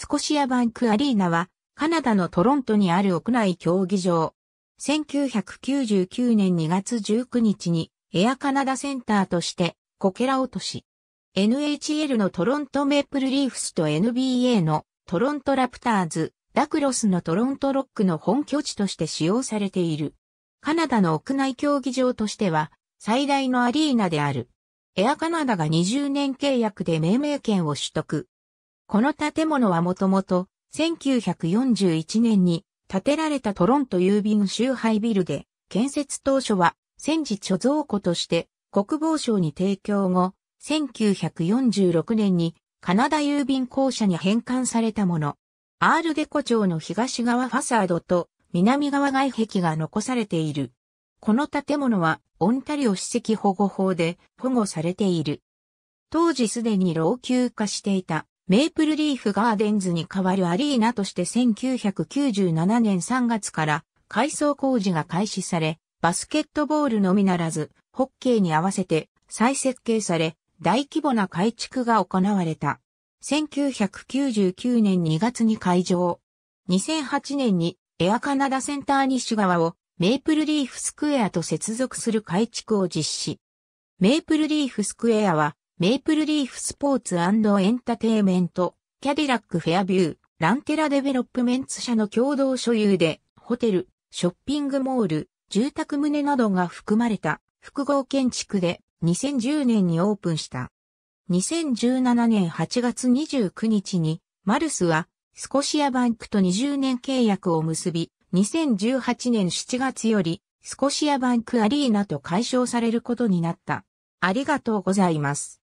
スコシアバンクアリーナは、カナダのトロントにある屋内競技場。1999年2月19日に、エアカナダセンターとして、こけら落とし。NHL のトロントメープルリーフスと NBA のトロントラプターズ、ダクロスのトロントロックの本拠地として使用されている。カナダの屋内競技場としては最大のアリーナである。エアカナダが20年契約で命名権を取得。この建物はもともと1941年に建てられたトロント郵便集配ビルで、建設当初は戦時貯蔵庫として国防省に提供後、1946年にカナダ郵便公社に返還されたもの。アールデコ町の東側ファサードと南側外壁が残されている。この建物はオンタリオ史跡保護法で保護されている。当時すでに老朽化していたメープルリーフガーデンズに代わるアリーナとして1997年3月から改装工事が開始され、バスケットボールのみならず、ホッケーに合わせて再設計され、大規模な改築が行われた。1999年2月に開場。2008年にエアカナダセンター西側をメープルリーフスクエアと接続する改築を実施。メープルリーフスクエアはメイプルリーフスポーツエンタテイメント、キャディラックフェアビュー、ランテラデベロップメンツ社の共同所有で、ホテル、ショッピングモール、住宅棟などが含まれた複合建築で2010年にオープンした。2017年8月29日にマルスはスコシアバンクと20年契約を結び、2018年7月よりスコシアバンクアリーナと改称されることになった。ありがとうございます。